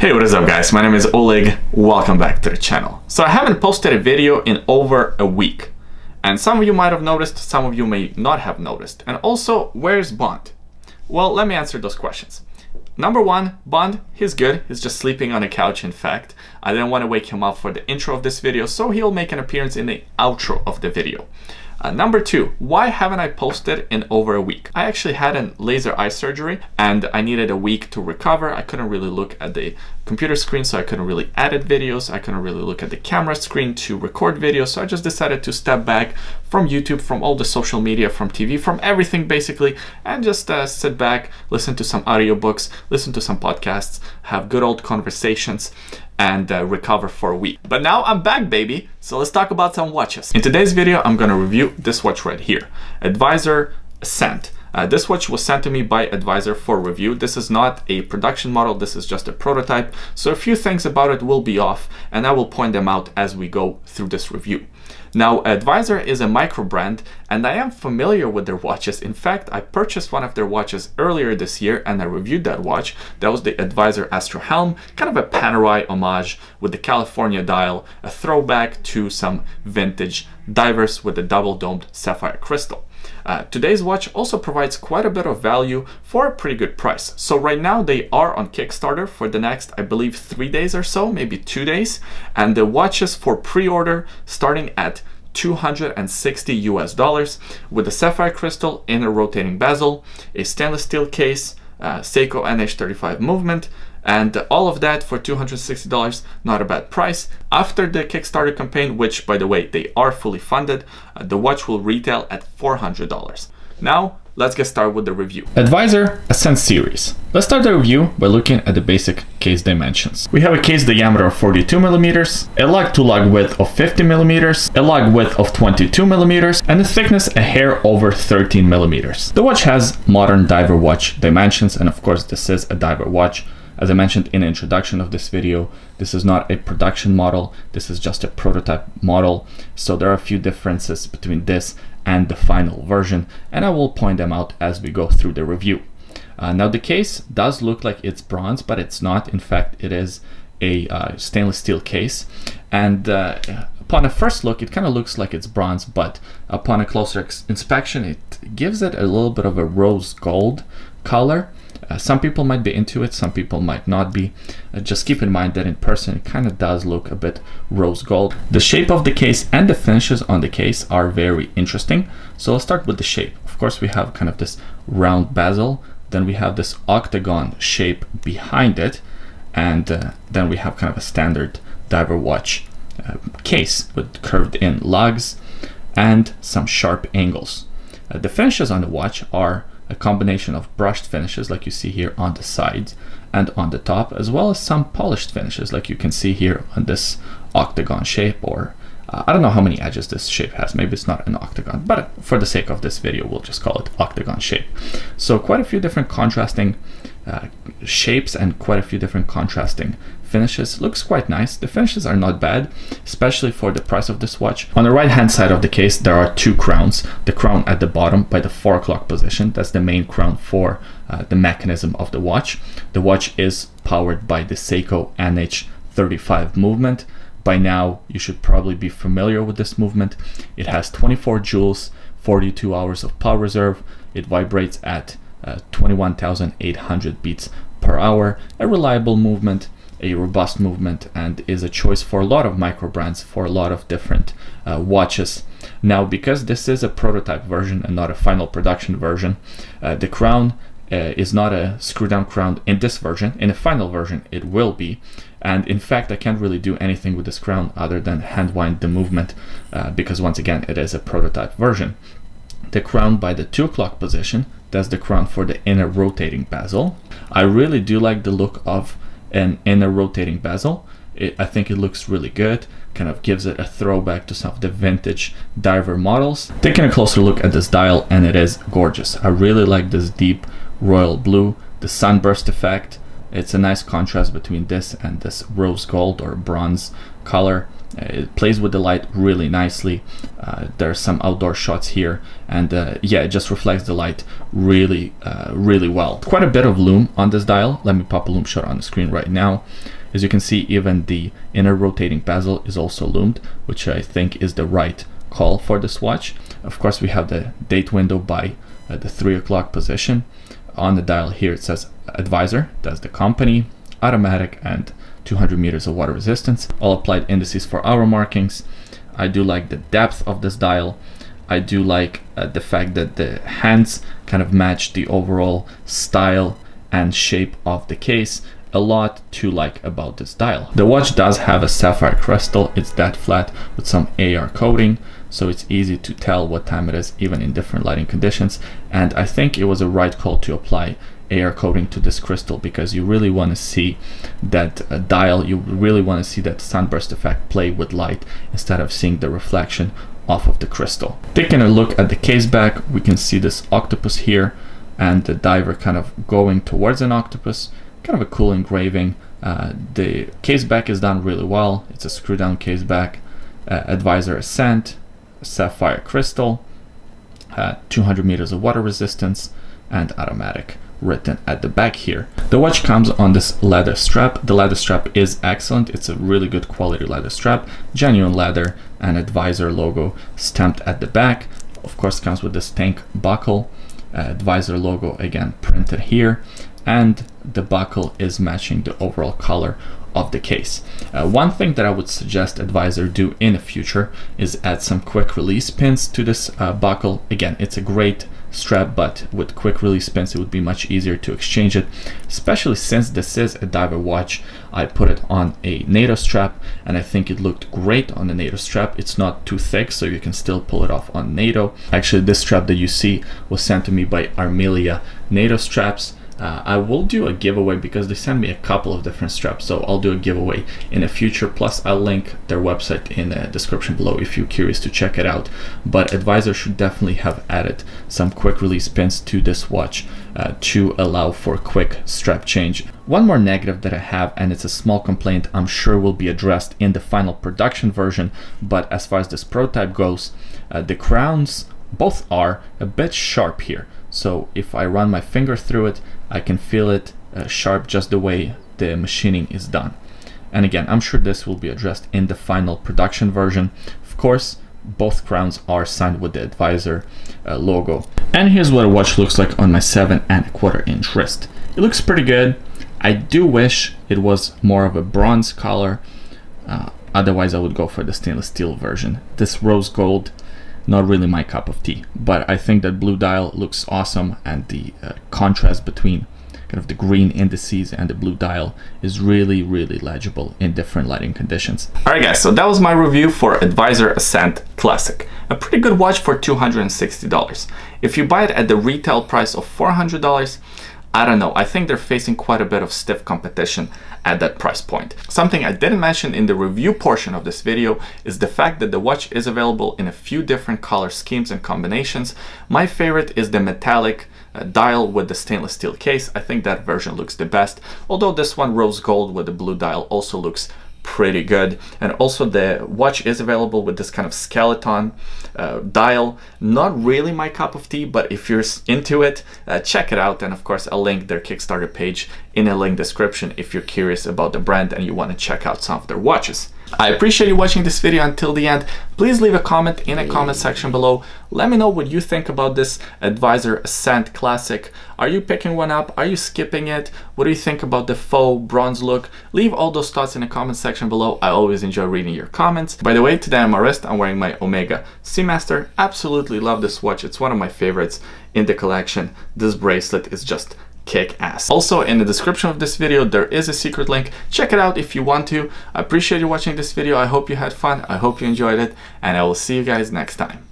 Hey, what is up guys? My name is Oleg. Welcome back to the channel. So I haven't posted a video in over a week. And some of you might have noticed, some of you may not have noticed. And also, where's Bond? Well, let me answer those questions. Number one, Bond, he's good. He's just sleeping on a couch, in fact. I didn't want to wake him up for the intro of this video, so he'll make an appearance in the outro of the video. Uh, number two, why haven't I posted in over a week? I actually had a laser eye surgery and I needed a week to recover. I couldn't really look at the computer screen, so I couldn't really edit videos. I couldn't really look at the camera screen to record videos. So I just decided to step back from YouTube, from all the social media, from TV, from everything basically, and just uh, sit back, listen to some audiobooks, listen to some podcasts, have good old conversations, and uh, recover for a week. But now I'm back, baby. So let's talk about some watches. In today's video, I'm gonna review this watch right here, Advisor Ascent. Uh, this watch was sent to me by Advisor for review. This is not a production model, this is just a prototype. So a few things about it will be off and I will point them out as we go through this review. Now, Advisor is a micro brand and I am familiar with their watches. In fact, I purchased one of their watches earlier this year and I reviewed that watch. That was the Advisor Astro Helm, kind of a Panerai homage with the California dial, a throwback to some vintage divers with a double domed sapphire crystal. Uh, today's watch also provides quite a bit of value for a pretty good price. So right now they are on Kickstarter for the next, I believe, three days or so, maybe two days. And the watches for pre-order starting at 260 US dollars with a sapphire crystal in a rotating bezel, a stainless steel case, uh, Seiko NH35 movement, and all of that for $260 not a bad price. After the kickstarter campaign which by the way they are fully funded uh, the watch will retail at $400 now let's get started with the review. Advisor ascent series. Let's start the review by looking at the basic case dimensions. We have a case diameter of 42 millimeters a lug to lug width of 50 millimeters a lug width of 22 millimeters and a thickness a hair over 13 millimeters. The watch has modern diver watch dimensions and of course this is a diver watch as I mentioned in the introduction of this video, this is not a production model, this is just a prototype model. So there are a few differences between this and the final version, and I will point them out as we go through the review. Uh, now the case does look like it's bronze, but it's not. In fact, it is a uh, stainless steel case. And uh, upon a first look, it kind of looks like it's bronze, but upon a closer inspection, it gives it a little bit of a rose gold color. Uh, some people might be into it, some people might not be. Uh, just keep in mind that in person it kind of does look a bit rose gold. The shape of the case and the finishes on the case are very interesting. So let's start with the shape. Of course we have kind of this round bezel, then we have this octagon shape behind it, and uh, then we have kind of a standard diver watch uh, case with curved in lugs and some sharp angles. Uh, the finishes on the watch are a combination of brushed finishes like you see here on the sides and on the top, as well as some polished finishes like you can see here on this octagon shape or uh, I don't know how many edges this shape has. Maybe it's not an octagon, but for the sake of this video, we'll just call it octagon shape. So quite a few different contrasting uh, shapes and quite a few different contrasting finishes. Looks quite nice. The finishes are not bad, especially for the price of this watch. On the right hand side of the case, there are two crowns. The crown at the bottom by the four o'clock position. That's the main crown for uh, the mechanism of the watch. The watch is powered by the Seiko NH35 movement. By now, you should probably be familiar with this movement. It has 24 jewels, 42 hours of power reserve. It vibrates at uh, 21,800 beats per hour, a reliable movement, a robust movement, and is a choice for a lot of micro brands for a lot of different uh, watches. Now, because this is a prototype version and not a final production version, uh, the crown uh, is not a screw down crown in this version. In a final version, it will be. And in fact, I can't really do anything with this crown other than hand wind the movement uh, because once again, it is a prototype version. The crown by the 2 o'clock position, that's the crown for the inner rotating bezel. I really do like the look of an inner rotating bezel. It, I think it looks really good, kind of gives it a throwback to some of the vintage diver models. Taking a closer look at this dial and it is gorgeous. I really like this deep royal blue, the sunburst effect. It's a nice contrast between this and this rose gold or bronze color. Uh, it plays with the light really nicely. Uh, there are some outdoor shots here, and uh, yeah, it just reflects the light really, uh, really well. Quite a bit of lume on this dial. Let me pop a lume shot on the screen right now. As you can see, even the inner rotating bezel is also lumed, which I think is the right call for this watch. Of course, we have the date window by uh, the three o'clock position. On the dial here, it says advisor, that's the company, automatic, and 200 meters of water resistance. All applied indices for hour markings. I do like the depth of this dial. I do like uh, the fact that the hands kind of match the overall style and shape of the case a lot to like about this dial. The watch does have a sapphire crystal, it's that flat with some AR coating, so it's easy to tell what time it is even in different lighting conditions. And I think it was a right call to apply AR coating to this crystal because you really want to see that uh, dial, you really want to see that sunburst effect play with light instead of seeing the reflection off of the crystal. Taking a look at the case back, we can see this octopus here and the diver kind of going towards an octopus kind of a cool engraving. Uh, the case back is done really well. It's a screw down case back. Uh, advisor Ascent, sapphire crystal, uh, 200 meters of water resistance, and automatic written at the back here. The watch comes on this leather strap. The leather strap is excellent. It's a really good quality leather strap, genuine leather and advisor logo stamped at the back. Of course comes with this tank buckle, uh, advisor logo again printed here and the buckle is matching the overall color of the case. Uh, one thing that I would suggest Advisor do in the future is add some quick release pins to this uh, buckle. Again, it's a great strap, but with quick release pins, it would be much easier to exchange it, especially since this is a diver watch. I put it on a NATO strap and I think it looked great on the NATO strap. It's not too thick, so you can still pull it off on NATO. Actually, this strap that you see was sent to me by Armilla NATO straps. Uh, I will do a giveaway because they sent me a couple of different straps, so I'll do a giveaway in the future. Plus, I'll link their website in the description below if you're curious to check it out. But Advisor should definitely have added some quick release pins to this watch uh, to allow for quick strap change. One more negative that I have, and it's a small complaint, I'm sure will be addressed in the final production version. But as far as this prototype goes, uh, the crowns both are a bit sharp here. So if I run my finger through it, I can feel it uh, sharp just the way the machining is done. And again, I'm sure this will be addressed in the final production version. Of course, both crowns are signed with the advisor uh, logo. And here's what a watch looks like on my seven and a quarter inch wrist. It looks pretty good. I do wish it was more of a bronze color. Uh, otherwise, I would go for the stainless steel version. This rose gold not really my cup of tea. But I think that blue dial looks awesome and the uh, contrast between kind of the green indices and the blue dial is really, really legible in different lighting conditions. Alright guys, so that was my review for Advisor Ascent Classic. A pretty good watch for $260. If you buy it at the retail price of $400, I don't know, I think they're facing quite a bit of stiff competition at that price point. Something I didn't mention in the review portion of this video is the fact that the watch is available in a few different color schemes and combinations. My favorite is the metallic uh, dial with the stainless steel case. I think that version looks the best, although this one rose gold with the blue dial also looks pretty good. And also the watch is available with this kind of skeleton uh, dial. Not really my cup of tea, but if you're into it, uh, check it out. And of course, I'll link their Kickstarter page in a link description if you're curious about the brand and you want to check out some of their watches. I appreciate you watching this video until the end. Please leave a comment in the comment section below. Let me know what you think about this Advisor Ascent Classic. Are you picking one up? Are you skipping it? What do you think about the faux bronze look? Leave all those thoughts in the comment section below. I always enjoy reading your comments. By the way, today on my wrist, I'm wearing my Omega Seamaster. Absolutely love this watch. It's one of my favorites in the collection. This bracelet is just kick ass. Also in the description of this video there is a secret link. Check it out if you want to. I appreciate you watching this video. I hope you had fun. I hope you enjoyed it and I will see you guys next time.